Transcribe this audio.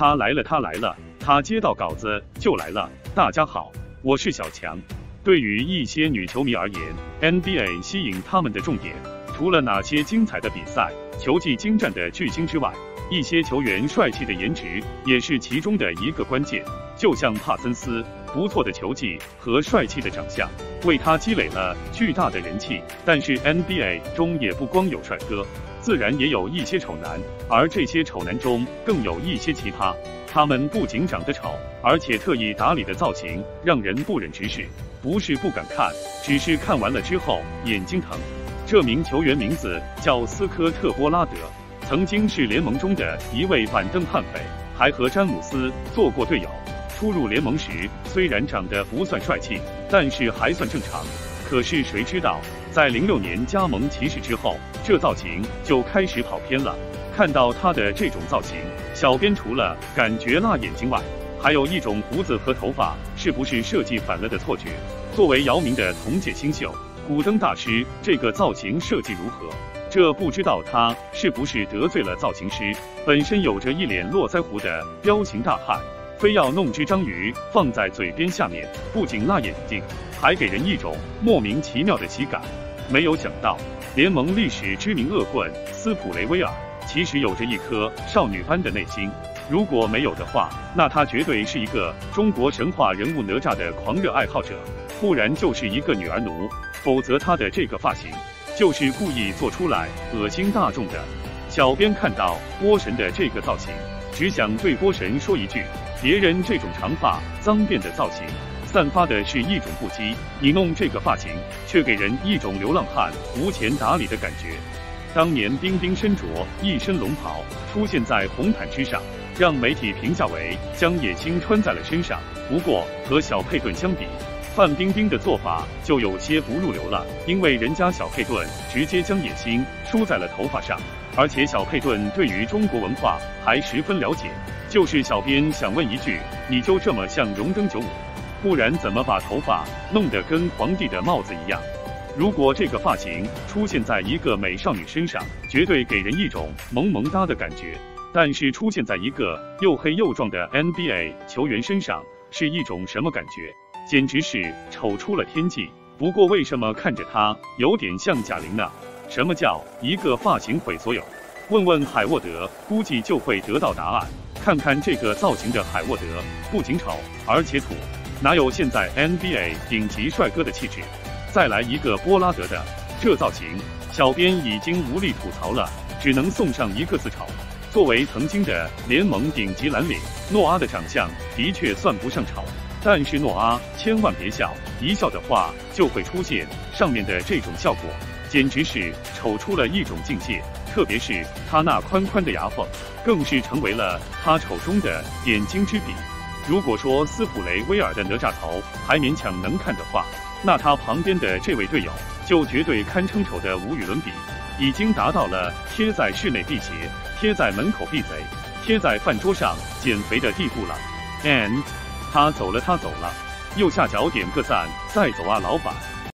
他来了，他来了，他接到稿子就来了。大家好，我是小强。对于一些女球迷而言，NBA 吸引他们的重点，除了哪些精彩的比赛、球技精湛的巨星之外，一些球员帅气的颜值也是其中的一个关键。就像帕森斯，不错的球技和帅气的长相，为他积累了巨大的人气。但是 NBA 中也不光有帅哥，自然也有一些丑男，而这些丑男中更有一些奇葩。他们不仅长得丑，而且特意打理的造型让人不忍直视。不是不敢看，只是看完了之后眼睛疼。这名球员名字叫斯科特·波拉德，曾经是联盟中的一位板凳悍匪，还和詹姆斯做过队友。初入联盟时，虽然长得不算帅气，但是还算正常。可是谁知道，在零六年加盟骑士之后，这造型就开始跑偏了。看到他的这种造型，小编除了感觉辣眼睛外，还有一种胡子和头发是不是设计反了的错觉。作为姚明的同届新秀，古登大师这个造型设计如何？这不知道他是不是得罪了造型师？本身有着一脸络腮胡的彪形大汉，非要弄只章鱼放在嘴边下面，不仅辣眼睛，还给人一种莫名其妙的喜感。没有想到，联盟历史知名恶棍斯普雷威尔，其实有着一颗少女般的内心。如果没有的话，那他绝对是一个中国神话人物哪吒的狂热爱好者，不然就是一个女儿奴，否则他的这个发型就是故意做出来恶心大众的。小编看到波神的这个造型，只想对波神说一句：别人这种长发脏辫的造型，散发的是一种不羁，你弄这个发型，却给人一种流浪汉无钱打理的感觉。当年冰冰身着一身龙袍出现在红毯之上。让媒体评价为将野心穿在了身上。不过和小佩顿相比，范冰冰的做法就有些不入流了，因为人家小佩顿直接将野心梳在了头发上，而且小佩顿对于中国文化还十分了解。就是小编想问一句，你就这么像荣登九五，不然怎么把头发弄得跟皇帝的帽子一样？如果这个发型出现在一个美少女身上，绝对给人一种萌萌哒的感觉。但是出现在一个又黑又壮的 NBA 球员身上是一种什么感觉？简直是丑出了天际。不过为什么看着他有点像贾玲呢？什么叫一个发型毁所有？问问海沃德，估计就会得到答案。看看这个造型的海沃德，不仅丑，而且土，哪有现在 NBA 顶级帅哥的气质？再来一个波拉德的这造型，小编已经无力吐槽了，只能送上一个字丑。作为曾经的联盟顶级蓝领，诺阿的长相的确算不上丑，但是诺阿千万别笑，一笑的话就会出现上面的这种效果，简直是丑出了一种境界。特别是他那宽宽的牙缝，更是成为了他丑中的点睛之笔。如果说斯普雷威尔的哪吒头还勉强能看的话，那他旁边的这位队友就绝对堪称丑的无与伦比，已经达到了贴在室内辟邪。贴在门口避贼，贴在饭桌上减肥的地步了。And，他走了，他走了。右下角点个赞，再走啊，老板。